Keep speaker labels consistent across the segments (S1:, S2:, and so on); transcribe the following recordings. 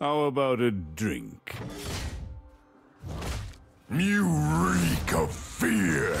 S1: How about a drink?
S2: You reek of fear!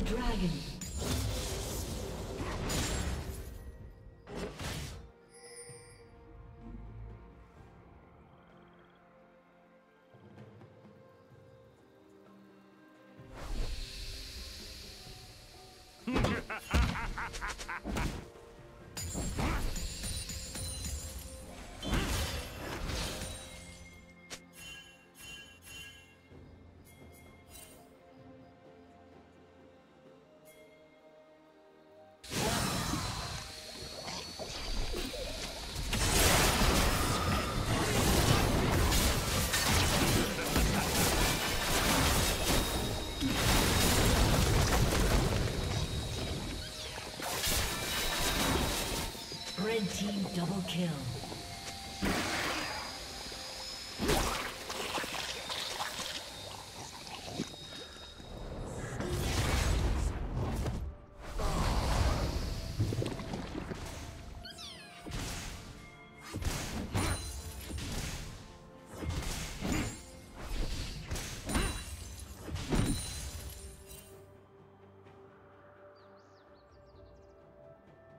S3: The dragon. Red kill.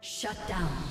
S3: Shut down.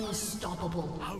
S3: Unstoppable.